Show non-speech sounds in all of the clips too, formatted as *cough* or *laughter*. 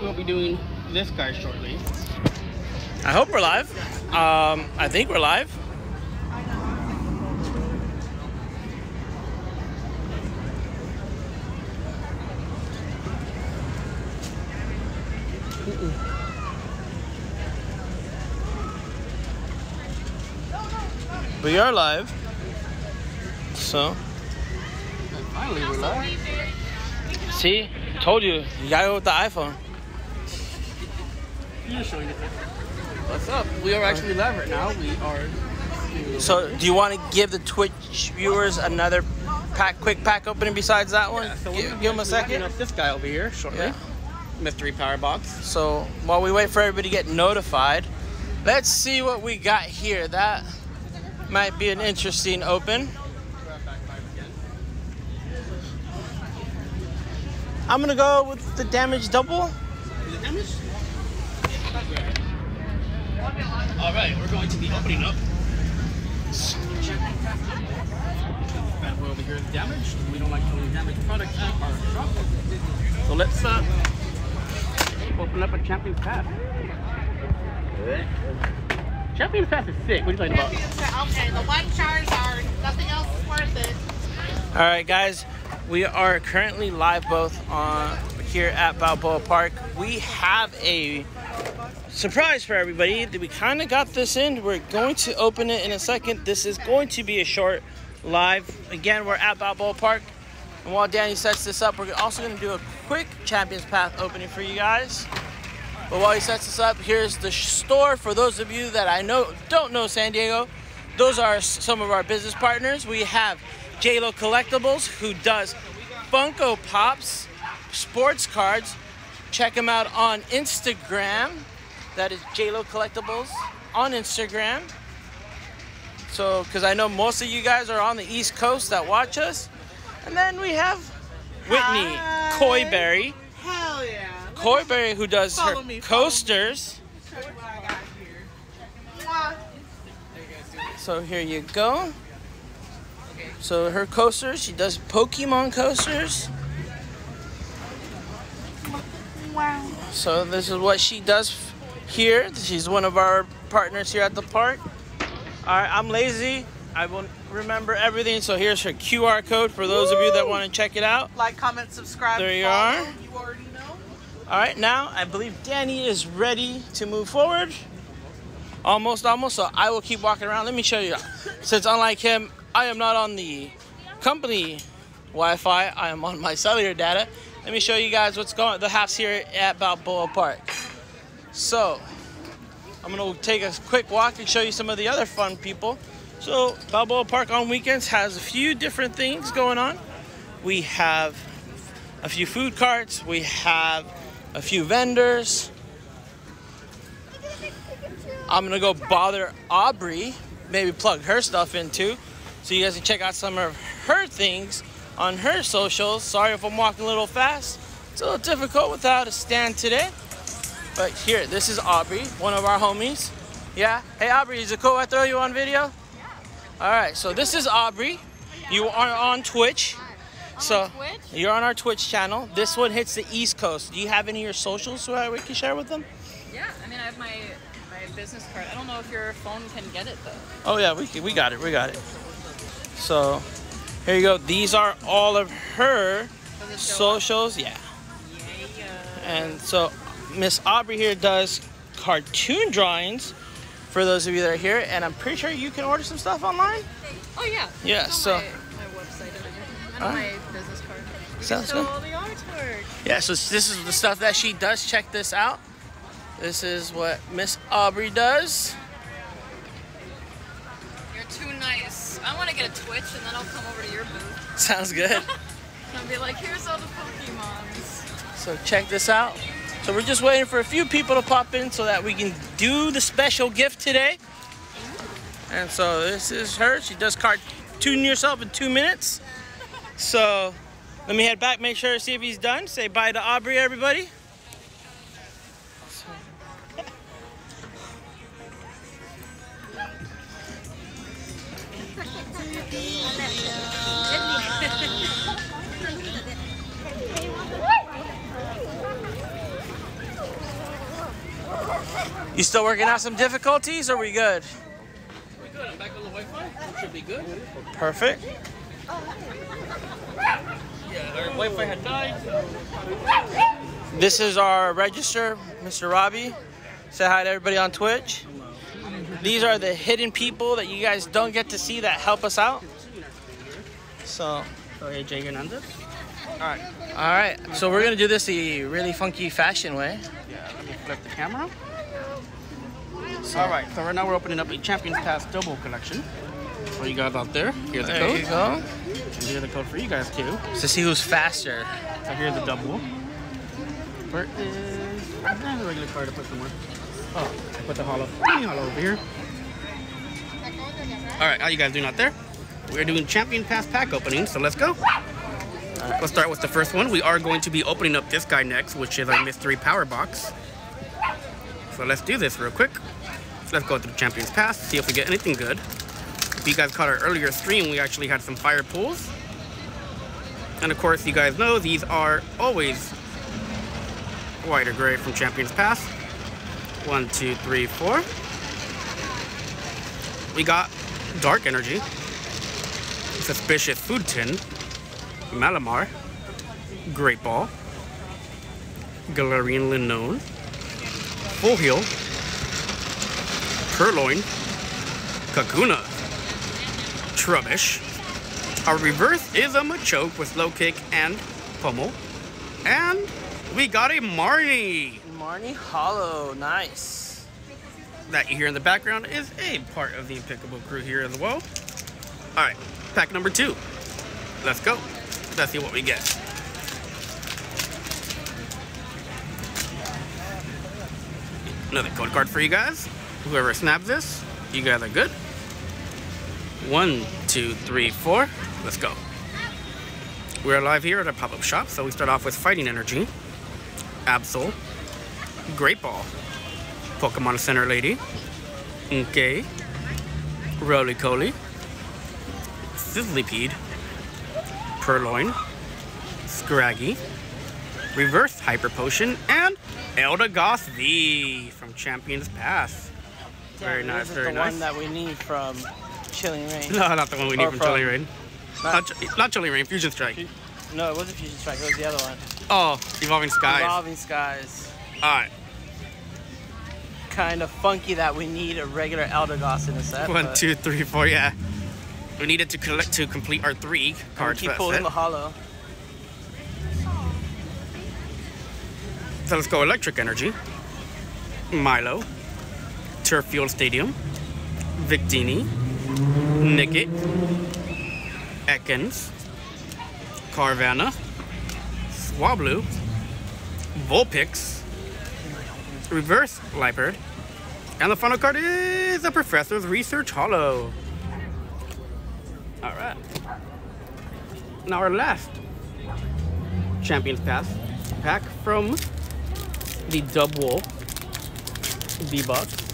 we'll be doing this guy shortly. I hope we're live. Um, I think we're live. We are live. So, Finally, we're live. see, told you, you gotta go with the iPhone. You're showing it. What's up? We are actually live right now. We are. So, do you want to give the Twitch viewers another pack, quick pack opening besides that one? Yeah, so give, we're give them a second. wrapping up this guy over here shortly. Yeah. Mystery power box. So while we wait for everybody to get notified, let's see what we got here. That might be an interesting open. I'm gonna go with the damage double. Is it damaged? All right, we're going to be opening up. Bad boy over here is damaged. We don't like selling damaged products at our shop. So let's uh, open up a Champions Path. Champions Path is sick. What are you talking about? Okay, the one Charizard, nothing else is worth it. All right, guys, we are currently live both on here at Balboa Park. We have a surprise for everybody. We kind of got this in. We're going to open it in a second. This is going to be a short live. Again, we're at Balboa Park. And while Danny sets this up, we're also going to do a quick Champions Path opening for you guys. But while he sets this up, here's the store for those of you that I know don't know San Diego. Those are some of our business partners. We have JLo Collectibles, who does Funko Pops, sports cards. Check him out on Instagram. That is JLo Collectibles on Instagram. So, because I know most of you guys are on the East Coast that watch us. And then we have Whitney Hi. Coyberry. Hell yeah. Coyberry, who does her Follow follow me. coasters. Show you what I got here. Mwah. So here you go. So her coasters, she does Pokemon coasters. Wow. So this is what she does here. She's one of our partners here at the park. All right, I'm lazy. I won't remember everything. So here's her QR code for those of you that want to check it out. Like, comment, subscribe. There you follow. are. You already know. All right, now I believe Danny is ready to move forward. Almost, almost. So I will keep walking around. Let me show you. Since unlike him, I am not on the company Wi-Fi. I am on my cellular data. Let me show you guys what's going. The house here at Balboa Park. So I'm gonna take a quick walk and show you some of the other fun people. So Balboa Park on weekends has a few different things going on. We have a few food carts. We have a few vendors. I'm gonna go bother Aubrey, maybe plug her stuff in too, so you guys can check out some of her things on her socials. Sorry if I'm walking a little fast. It's a little difficult without a stand today. But here, this is Aubrey, one of our homies. Yeah? Hey Aubrey, is it cool I throw you on video? Yeah. All right, so this is Aubrey. You are on Twitch. So Twitch? you're on our Twitch channel. This one hits the East Coast. Do you have any of your socials so we can share with them? Yeah, I mean, I have my my business card. I don't know if your phone can get it though. Oh yeah, we we got it. We got it. So here you go. These are all of her show up? socials. Yeah. Yeah. And so Miss Aubrey here does cartoon drawings for those of you that are here, and I'm pretty sure you can order some stuff online. Oh yeah. Yeah, so- my, my website and everything. And on Alright. my business card. Sounds good. all the artwork. Yeah, so this is the stuff that she does. Check this out. This is what Miss Aubrey does. You're too nice. I want to get a Twitch and then I'll come over to your booth Sounds good. *laughs* and I'll be like, here's all the Pokemons. So check this out. So we're just waiting for a few people to pop in so that we can do the special gift today. And so this is her. She does cartoon yourself in two minutes. So let me head back, make sure to see if he's done. Say bye to Aubrey, everybody. *laughs* You still working out some difficulties, or we good? We good. I'm back on the Wi-Fi. Should be good. Perfect. Yeah, our Wi-Fi had died. This is our register, Mr. Robbie. Say hi to everybody on Twitch. These are the hidden people that you guys don't get to see that help us out. So, hey, Jay Hernandez. all right. So we're gonna do this the really funky fashion way. Yeah, let me flip the camera. All right, so right now we're opening up a Champions Path double collection for you guys out there. Here's the There code. you go. And here's the code for you guys too. To see who's faster. So here's the double. Where is there's a regular card to put somewhere? Oh, I put the holo. Mini holo over here. All right, how you guys doing out there? We're doing Champion Path pack opening, so let's go. Right, let's start with the first one. We are going to be opening up this guy next, which is our mystery power box. So let's do this real quick. Let's go through Champions Path, see if we get anything good. If you guys caught our earlier stream, we actually had some fire pulls. And of course, you guys know these are always white or gray from Champions Path. One, two, three, four. We got Dark Energy, Suspicious Food Tin, Malamar, Great Ball, Galarian Linoone, Full Heal, Purrloin, Kakuna, Trubbish. Our reverse is a Machoke with low kick and pummel. And we got a Marnie. Marnie Holo, nice. That you hear in the background is a part of the Impikable crew here as well. All right, pack number two. Let's go. Let's see what we get. Another code card for you guys. Whoever snaps this, you guys are good. One, two, three, four. Let's go. We're live here at a pop-up shop, so we start off with Fighting Energy, Absol, Great Ball, Pokemon Center Lady, Okay, Rolycoly, Sizzlypede, Purrloin, Scraggy, Reverse Hyper Potion, and Eldegoss V from Champions Path. Very nice, very the nice. one that we need from Chilling Reign. *laughs* No, not the one we need Or from from- Chili Rain. Not- Not, Ch- not Chili Rain, Fusion Strike. No, it wasn't Fusion Strike. It was the other one. Oh, Evolving Skies. Evolving Skies. Alright, Kind of funky that we need a regular Eldegoss in the set. one, two, three, four, yeah. We needed to collect to complete our three cards keep pulling the holo. So let's go Electric Energy, Milo, Turf Field Stadium, Victini, Nickit, Ekans, Carvanha, Swablu, Vulpix, Reverse Liepard, and the final card is the Professor's Research Holo. Alright. Now our last Champions Path pack from the double V-Bucks.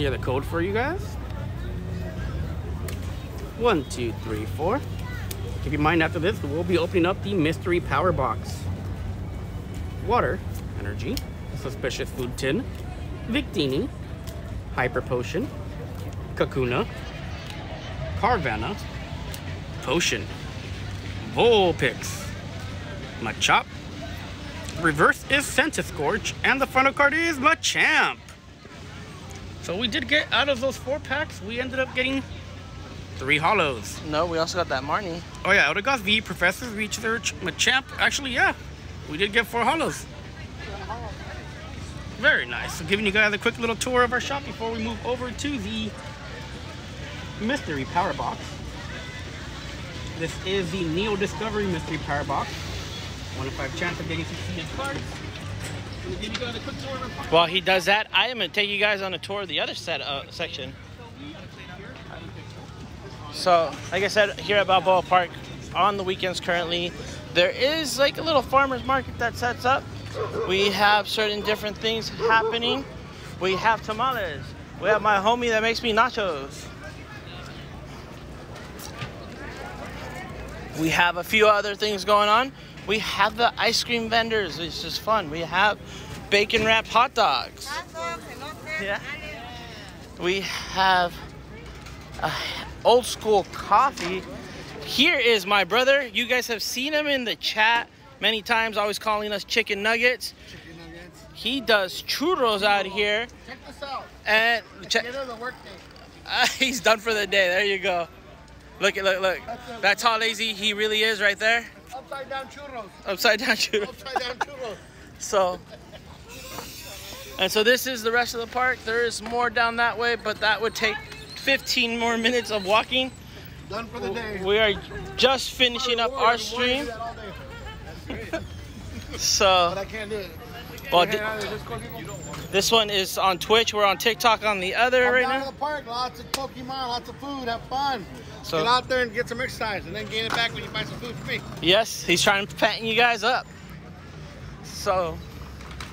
Here's the code for you guys. One, two, three, four. Keep in mind after this, we'll be opening up the mystery power box. Water, energy, suspicious food tin, Victini, hyper potion, Kakuna, Carvanha, potion, Vulpix, Machop, reverse is Scorch, and the final card is Machamp. So we did get out of those four packs, we ended up getting three holos. No, we also got that Marnie. Oh yeah, Eldegoss V, Professor's Research, Machamp. Uh, Actually, yeah, we did get four holos. Very nice. So giving you guys a quick little tour of our shop before we move over to the mystery power box. This is the Neo Discovery Mystery Power Box. One in five chance of getting some sealed cards. While he does that, I am going to take you guys on a tour of the other set uh, section. So, like I said, here at Balboa Park, on the weekends currently, there is like a little farmer's market that sets up. We have certain different things happening. We have tamales. We have my homie that makes me nachos. We have a few other things going on. We have the ice cream vendors, which is fun. We have bacon wrapped hot dogs. Yeah. We have old school coffee. Here is my brother. You guys have seen him in the chat many times, always calling us chicken nuggets. Chicken nuggets. He does churros out here. Check this out. And check, the work uh, *laughs* he's done for the day. There you go. Look at look look. That's how lazy he really is right there. Upside down churros. Upside down churros. Upside down churros. *laughs* So, and so this is the rest of the park. There is more down that way, but that would take 15 more minutes of walking. Done for the day. We are just finishing up our stream. *laughs* So, But I can't do it. well, Can't di- either. Just go people. this one is on Twitch. We're on TikTok on the other Come right now. to the park. Lots of Pokemon, lots of food. Have fun. So- Get out there and get some exercise, and then gain it back when you buy some food for me. Yes, he's trying to fatten you guys up. So,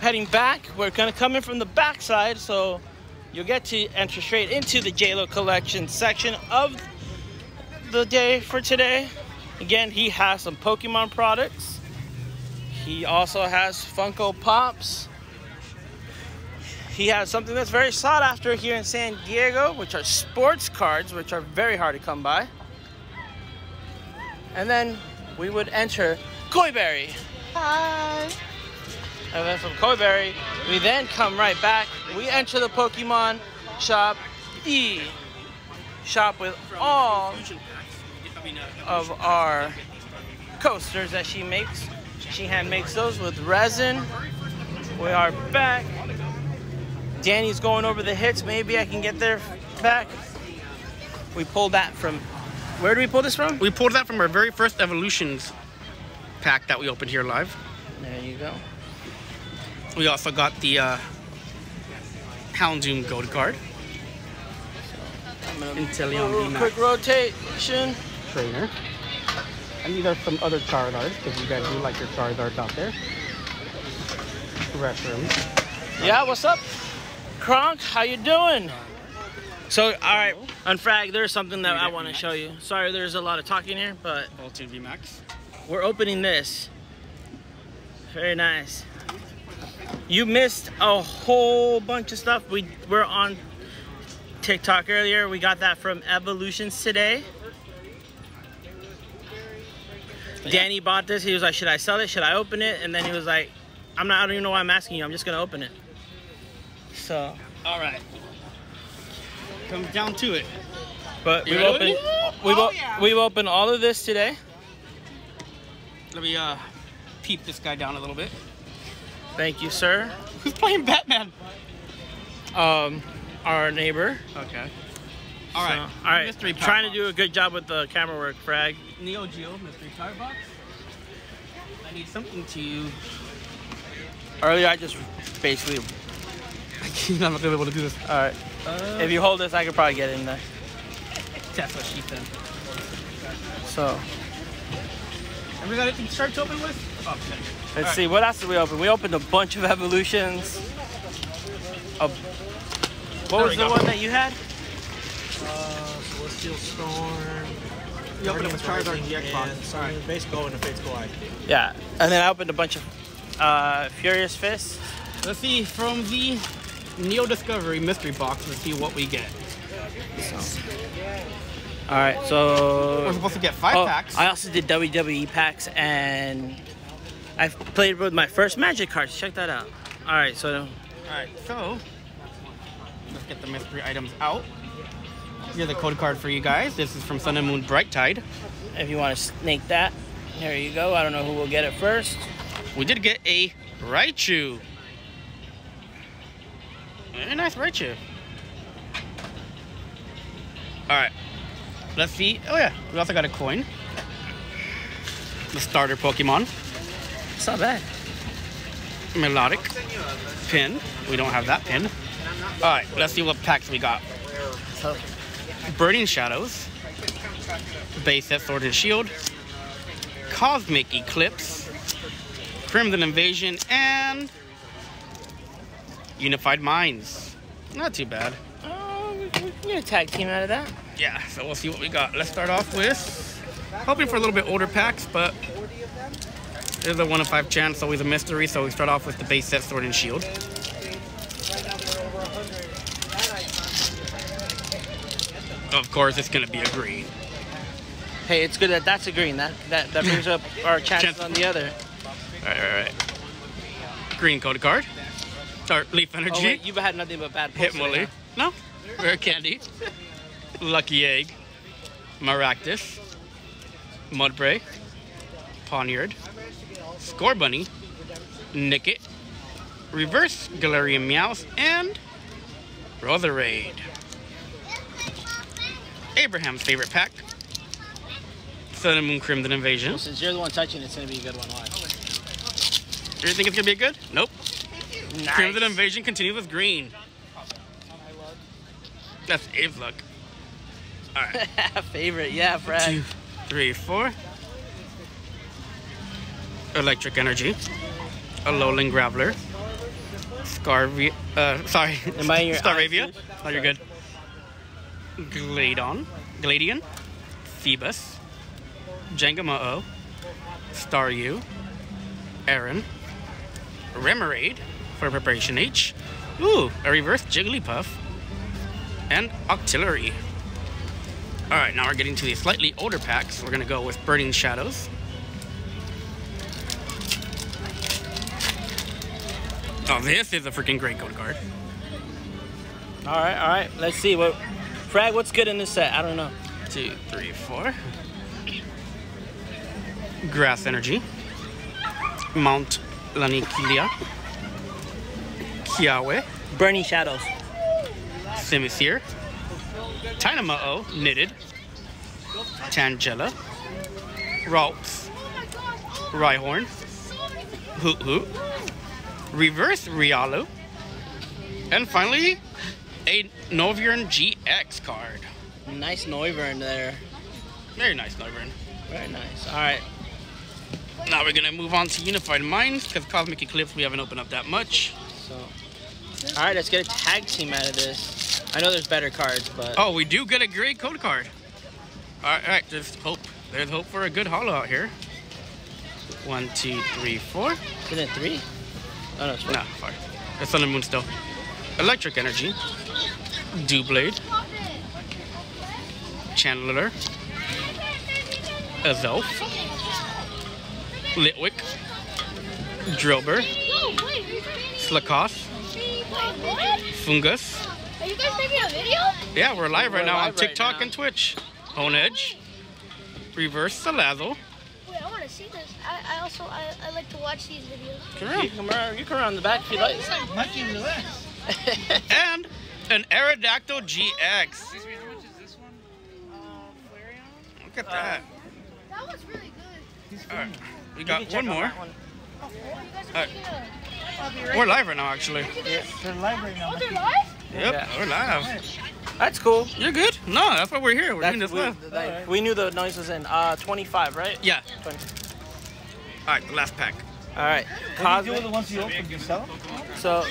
heading back, we're gonna come in from the back side, so you'll get to enter straight into the JLo collection section of the day for today. Again, he has some Pokemon products. He also has Funko Pops. He has something that's very sought after here in San Diego, which are sports cards, which are very hard to come by. And then we would enter Koiberry. Hi. And then from Koiberry, we then come right back. We enter the Pokemon shop, the shop with all of our coasters that she makes. She hand makes those with resin. We are back. Danny's going over the hits. Maybe I can get there back. We pulled that from. Where do we pull this from? We pulled that from our very first Evolutions pack that we opened here live. There you go. We also got the uh, Houndoom Gold card. Gonna Inteleon do a VMAX. quick rotation. trainer. And these are some other Charizards, because you guys do like your Charizards out there. Restrooms. Yeah, what's up? Kronk, how you doing? So, all right, on Frag, there's something that I want to show you. Sorry, there's a lot of talking here, but Voltune VMAX. we're opening this. Very nice. You missed a whole bunch of stuff. We were on TikTok earlier. We got that from Evolutions today. Danny bought this. He was like, "Should I sell it? Should I open it?" And then he was like, "I'm not. I don't even know why I'm asking you. I'm just gonna open it." So, All right. Comes down to it. but You we've ready? opened we've, Oh, yeah. we've opened all of this today. Let me uh, peep this guy down a little bit. Thank you, sir. Who's playing Batman? Um, our neighbor. Okay. All right. So, all right. Mystery Trying box. to do a good job with the camera work, Frag. Neo Geo Mystery Power Box. I need something to. Earlier, I just basically. *laughs* I'm not gonna be able to do this. All right. Uh, If you hold this, I could probably get in there. Tesla sheet then. So Have we got anything to start to open with? Oh, okay. let's All see. What else did we open? We opened a bunch of evolutions. A, what There was the go. one that you had? Celestial Storm. You opened up a Charizard Rising, GX box. and base go and a Fates go Yeah. And then I opened a bunch of uh, Furious Fists. Let's see from the Neo Discovery mystery box. Let's see what we get. All right. So we're supposed to get five Oh, packs. I also did WWE packs and I've played with my first Magic cards. Check that out. All right. So All right, so let's get the mystery items out. Here's a code card for you guys. This is from Sun and Moon Bright Tide. if you want to snake that, here you go. I don't know who will get it first. We did get a Raichu. Nice Raichu. All right, let's see. Oh yeah, we also got a coin. The starter Pokemon. It's not bad. Melodic pin. We don't have that pin. All right, let's see what packs we got. So, Burning Shadows, Base Set Sword and Shield, Cosmic Eclipse, Crimson Invasion, and Unified Minds. Not too bad. oh, we can get a tag team out of that. Yeah, so we'll see what we got. Let's start off with, hoping for a little bit older packs, but There's a one in five chance, always a mystery, so we start off with the base set Sword and Shield. Of course, it's gonna be a green. Hey, it's good that that's a green. That that, that brings up our *laughs* chances Chance- on the other. Alright, alright, right. Green code card. Or Leaf Oh Energy. wait, you've had nothing but bad Hitmonlee. today, No. Rare Candy. Lucky Egg. Maractus. Mudbray. Poniard. Scorbunny. Nickit. Reverse Galarian Meows. And Roserade. Abraham's favorite pack. Sun and Moon Crimson Invasion. huh? Since you're the one touching, it, it's gonna be a good one. Watch. You think it's gonna be good? Nope. Nice. Crimson Invasion continues with green. That's Abe's luck. Alright. *laughs* Favorite, yeah, Fred. two, three, four. Electric Energy. Alolan Graveler. Scarvi... Uh, sorry. Am I your *laughs* Staravia. Oh, you're good. Gladon. Gladion. Phoebus. Jangmo-o. Staryu. Aaron. Remoraid for Preparation H. Ooh, a reverse Jigglypuff. And Octillery. Alright, now we're getting to the slightly older packs. We're gonna go with Burning Shadows. Oh, this is a freaking great code card. All right, all right. Let's see what. Frag, what's good in this set? I don't know. Two, three, four. Grass Energy. Mount Lanakila. Kiawe. Burning Shadows. Simisear. Tynamo, oh, Knitted. Tangela. Ralts. Rhyhorn. Hoot Hoot. Reverse Riolu, And finally, a Noivern GX card. Nice Noivern there. Very nice, Noivern. Very nice. All right. Now we're gonna move on to Unified Minds, because Cosmic Eclipse we haven't opened up that much. So. All right, let's get a tag team out of this. I know there's better cards, but Oh, we do get a great code card. Alright, alright, just hope. There's hope for a good holo out here. One, two, three, four. isn't it three? Oh no, it's four. No, sorry. The Sun and Moon still. Electric Energy. Dewblade. Chandler. Azelf. Litwick. Drillbur. Slakoth. What? Fungus. Are you guys making a video? Yeah, we're live right We're now on live right TikTok now. and Twitch. Hone Edge. Reverse Salazzle. Wait, I want to see this. I, I also I, I like to watch these videos. You can come around. You come around the back if you like. It's like Monkey relax. And an Aerodactyl GX. Excuse me, how much is this one? Uh, Flareon? Look at that. That was really good. Alright, we got can check one more. That one. You guys are Uh. We're live right now, actually. They're live right now. Oh, they're live? Yep, Yeah. we're live. That's cool. You're good? No, that's why we're here. We're That's, doing this we, live. like, we knew the noise was in. Uh, 25, right? Yeah. 20. Alright, the last pack. All right. What do you do with the ones you open? You sell? So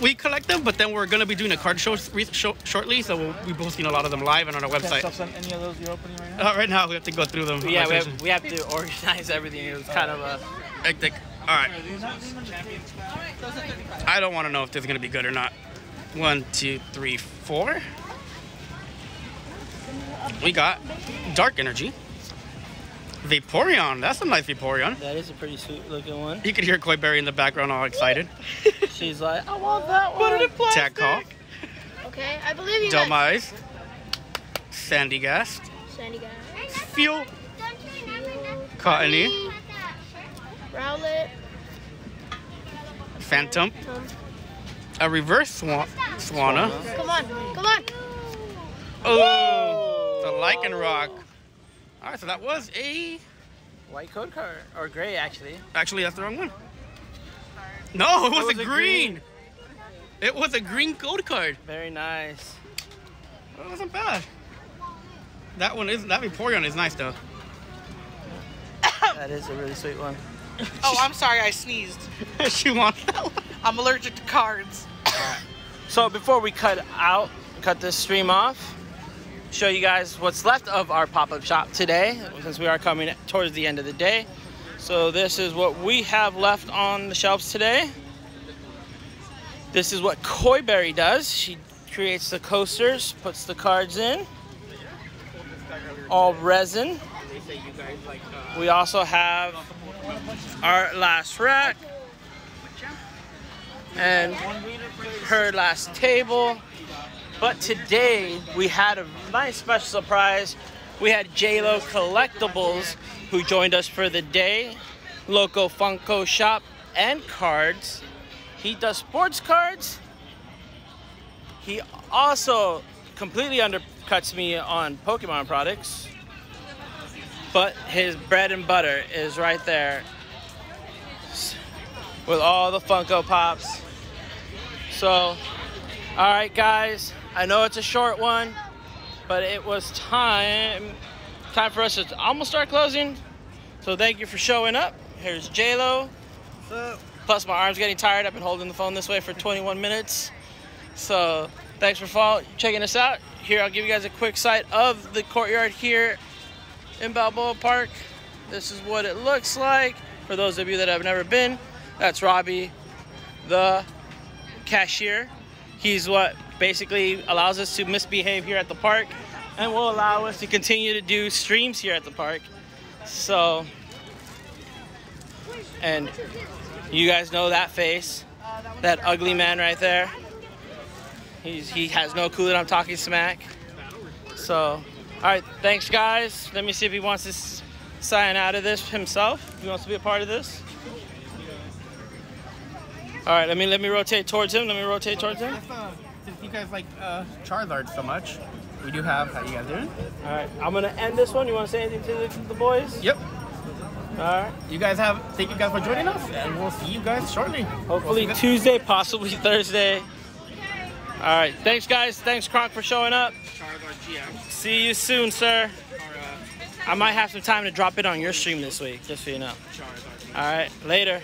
We collect them, but then we're gonna be doing a card show re- show- shortly, so we'll be posting a lot of them live and on our Can't website. sell any of those you're opening right now? Uh, right now, we have to go through them. yeah, we have, we have to *laughs* organize everything. It was kind of a. Hectic. Alright. I don't want to know if this is gonna be good or not. One, two, three, four. We got Dark Energy. Vaporeon. That's a nice Vaporeon. That is a pretty sweet looking one. You could hear Koi Berry in the background, all excited. *laughs* She's like, I want that one. Put it in Tag Call. Okay, I believe you guys. Dhelmise. Sandy Gast. Sandy guy. Fuel. Cottonee. Rowlet. Phantump. Um, A reverse swan- Swanna. come on, come on. Oh, the Lycanroc. All right, so that was a. White code card or gray actually. Actually, that's the wrong one. No, it was, was a a green. green. It was a green code card. Very nice. It wasn't bad. That one is that Vaporeon is nice though. That is a really sweet one. *laughs* Oh, I'm sorry, I sneezed. *laughs* she wants that one. I'm allergic to cards. So before we cut out, cut this stream off, show you guys what's left of our pop-up shop today, since we are coming towards the end of the day. So this is what we have left on the shelves today. This is what Koiberry does. She creates the coasters, puts the cards in, all resin. They say you guys like. We also have our last rack and her last table. But today we had a nice special surprise. We had JLo Collectibles who joined us for the day. Loco Funko Shop and cards. He does sports cards. He also completely undercuts me on Pokemon products. But his bread and butter is right there with all the Funko Pops. So, all right, guys. I know it's a short one, but it was time time for us to almost start closing. So thank you for showing up. Here's JLo. Plus my arm's getting tired. I've been holding the phone this way for 21 minutes. So thanks for follow- checking us out. Here, I'll give you guys a quick sight of the courtyard here in Balboa Park. This is what it looks like. For those of you that have never been, that's Robbie, the cashier. He's what basically allows us to misbehave here at the park and will allow us to continue to do streams here at the park. So, and you guys know that face, that ugly man right there. He's, he has no clue that I'm talking smack. So, all right, thanks guys. Let me see if he wants to sign out of this himself. He wants to be a part of this. All right, let me let me rotate towards him. Let me rotate towards him. if, uh, since you guys like uh, Charizard so much, we do have. How you guys doing? All right, I'm gonna end this one. You want to say anything to the, the boys? Yep. All right. You guys have. Thank you guys for joining us, and we'll see you guys shortly. Hopefully We'll Tuesday, possibly Thursday. All right. Thanks, guys. Thanks, Kronk, for showing up. GM. See you soon, sir. Or, uh, I might have some time to drop it on your stream this week, just so you know. All right. Later.